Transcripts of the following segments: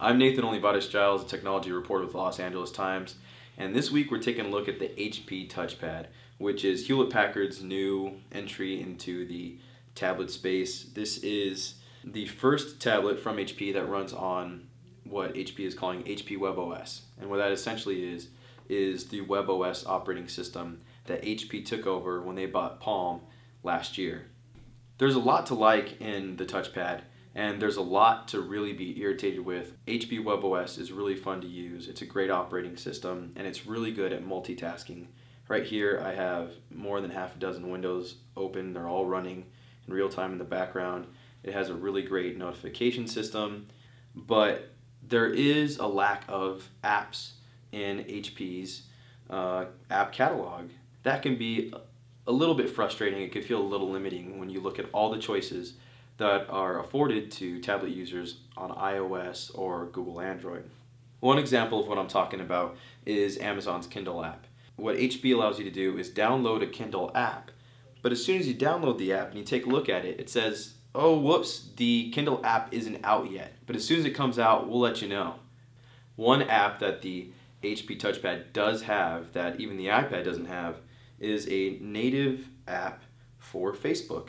I'm Nathan Olivarez-Giles, a technology reporter with the Los Angeles Times, and this week we're taking a look at the HP Touchpad, which is Hewlett Packard's new entry into the tablet space. This is the first tablet from HP that runs on what HP is calling HP WebOS. And what that essentially is, is the WebOS operating system that HP took over when they bought Palm last year. There's a lot to like in the touchpad and there's a lot to really be irritated with. HP WebOS is really fun to use. It's a great operating system and it's really good at multitasking. Right here I have more than half a dozen windows open. They're all running in real time in the background. It has a really great notification system, but there is a lack of apps in HP's uh, app catalog. That can be a little bit frustrating. It could feel a little limiting when you look at all the choices that are afforded to tablet users on iOS or Google Android. One example of what I'm talking about is Amazon's Kindle app. What HP allows you to do is download a Kindle app, but as soon as you download the app and you take a look at it, it says, oh whoops, the Kindle app isn't out yet, but as soon as it comes out, we'll let you know. One app that the HP touchpad does have that even the iPad doesn't have is a native app for Facebook.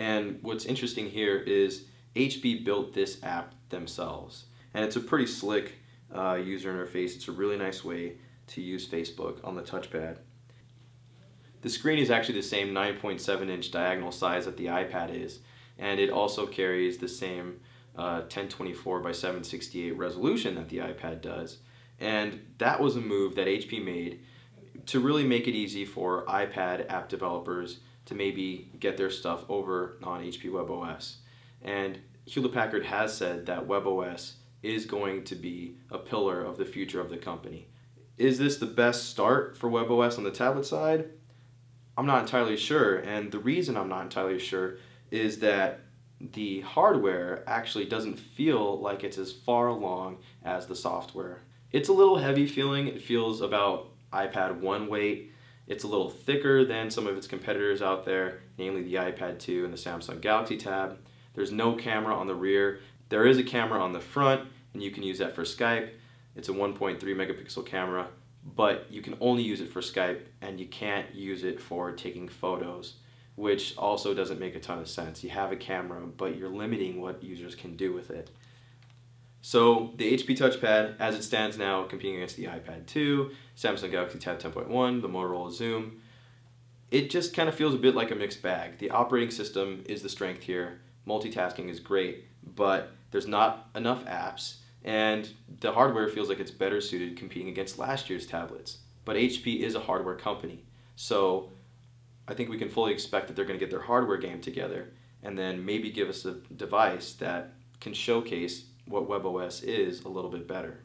And what's interesting here is HP built this app themselves. And it's a pretty slick uh, user interface. It's a really nice way to use Facebook on the touchpad. The screen is actually the same 9.7 inch diagonal size that the iPad is, and it also carries the same uh, 1024 by 768 resolution that the iPad does. And that was a move that HP made to really make it easy for iPad app developers to maybe get their stuff over on HP WebOS. And Hewlett Packard has said that WebOS is going to be a pillar of the future of the company. Is this the best start for WebOS on the tablet side? I'm not entirely sure, and the reason I'm not entirely sure is that the hardware actually doesn't feel like it's as far along as the software. It's a little heavy feeling, it feels about iPad 1 weight, it's a little thicker than some of its competitors out there, namely the iPad 2 and the Samsung Galaxy Tab. There's no camera on the rear. There is a camera on the front, and you can use that for Skype. It's a 1.3 megapixel camera, but you can only use it for Skype, and you can't use it for taking photos, which also doesn't make a ton of sense. You have a camera, but you're limiting what users can do with it. So the HP touchpad, as it stands now, competing against the iPad 2, Samsung Galaxy Tab 10.1, the Motorola Xoom, it just kind of feels a bit like a mixed bag. The operating system is the strength here. Multitasking is great, but there's not enough apps, and the hardware feels like it's better suited competing against last year's tablets. But HP is a hardware company, so I think we can fully expect that they're going to get their hardware game together and then maybe give us a device that can showcase what WebOS is a little bit better.